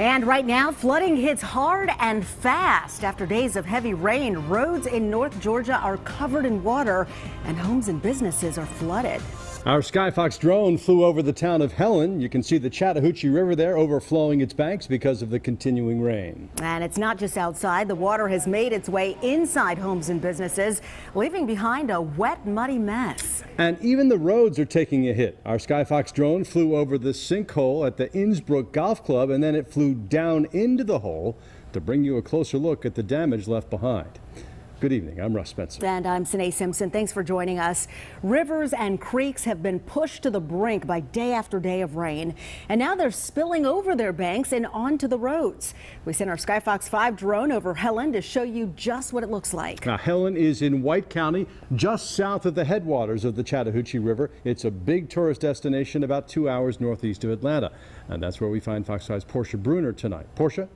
And right now, flooding hits hard and fast. After days of heavy rain, roads in North Georgia are covered in water and homes and businesses are flooded. Our Skyfox drone flew over the town of Helen. You can see the Chattahoochee River there overflowing its banks because of the continuing rain. And it's not just outside. The water has made its way inside homes and businesses, leaving behind a wet, muddy mess. And even the roads are taking a hit. Our Skyfox drone flew over the sinkhole at the Innsbruck Golf Club and then it flew down into the hole to bring you a closer look at the damage left behind. Good evening. I'm Russ Spencer. And I'm Cynne Simpson. Thanks for joining us. Rivers and creeks have been pushed to the brink by day after day of rain, and now they're spilling over their banks and onto the roads. We sent our Skyfox 5 drone over Helen to show you just what it looks like. Now, Helen is in White County, just south of the headwaters of the Chattahoochee River. It's a big tourist destination about two hours northeast of Atlanta. And that's where we find Fox 5's Portia Bruner tonight. Portia?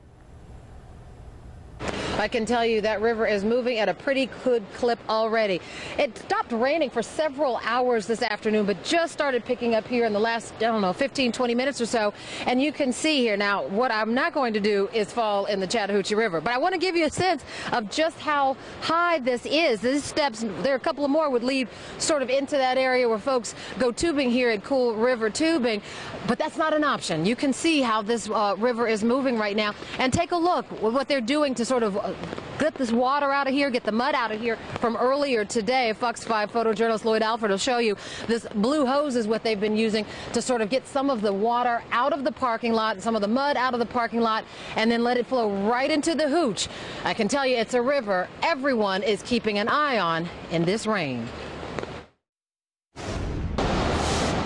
I can tell you that river is moving at a pretty good clip already. It stopped raining for several hours this afternoon, but just started picking up here in the last, I don't know, 15, 20 minutes or so. And you can see here now, what I'm not going to do is fall in the Chattahoochee River, but I want to give you a sense of just how high this is. These steps, there are a couple of more would lead sort of into that area where folks go tubing here at Cool River Tubing, but that's not an option. You can see how this uh, river is moving right now and take a look at what they're doing to sort of get this water out of here, get the mud out of here from earlier today. Fox 5 photojournalist Lloyd Alford will show you this blue hose is what they've been using to sort of get some of the water out of the parking lot, some of the mud out of the parking lot, and then let it flow right into the hooch. I can tell you it's a river everyone is keeping an eye on in this rain.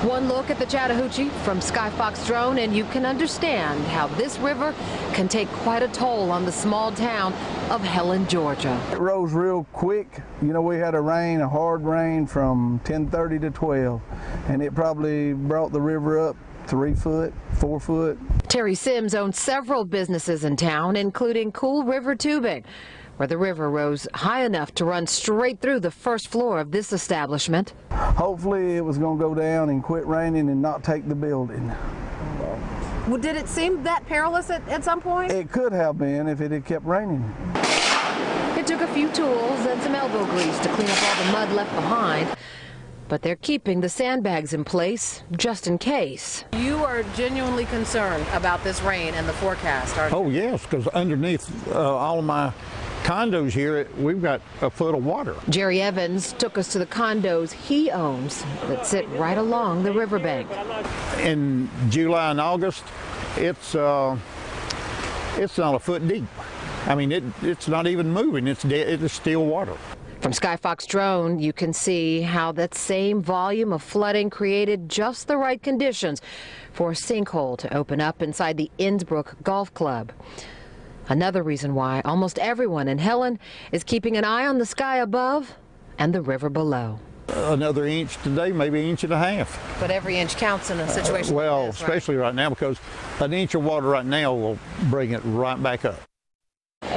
One look at the Chattahoochee from Skyfox drone and you can understand how this river can take quite a toll on the small town of Helen, Georgia. It rose real quick. You know, we had a rain, a hard rain from 10:30 to 12, and it probably brought the river up three foot, four foot. Terry Sims owns several businesses in town, including Cool River Tubing where the river rose high enough to run straight through the first floor of this establishment. Hopefully it was going to go down and quit raining and not take the building. Well, did it seem that perilous at, at some point? It could have been if it had kept raining. It took a few tools and some elbow grease to clean up all the mud left behind. But they're keeping the sandbags in place just in case. You are genuinely concerned about this rain and the forecast, aren't you? Oh, yes, because underneath uh, all of my condos here, we've got a foot of water. Jerry Evans took us to the condos he owns that sit right along the riverbank. In July and August, it's uh, it's not a foot deep. I mean, it, it's not even moving. It's it's still water. From Skyfox drone, you can see how that same volume of flooding created just the right conditions for a sinkhole to open up inside the Innsbruck Golf Club. Another reason why almost everyone in Helen is keeping an eye on the sky above and the river below. Another inch today, maybe an inch and a half. But every inch counts in a situation uh, well, like this, especially right? right now because an inch of water right now will bring it right back up.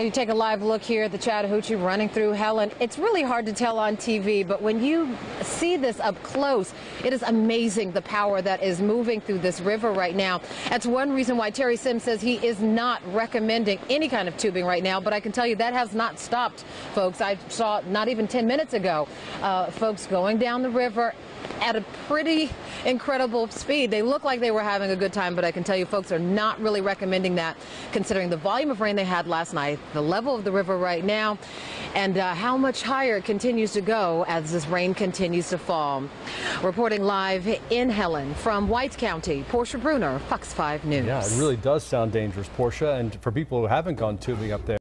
You take a live look here at the Chattahoochee running through Helen. It's really hard to tell on TV, but when you see this up close, it is amazing the power that is moving through this river right now. That's one reason why Terry Sims says he is not recommending any kind of tubing right now, but I can tell you that has not stopped, folks. I saw not even 10 minutes ago, uh, folks going down the river at a pretty incredible speed. They look like they were having a good time, but I can tell you folks are not really recommending that considering the volume of rain they had last night, the level of the river right now, and uh, how much higher it continues to go as this rain continues to fall. Reporting live in Helen from White County, Portia Bruner, Fox 5 News. Yeah, it really does sound dangerous, Portia, and for people who haven't gone tubing up there,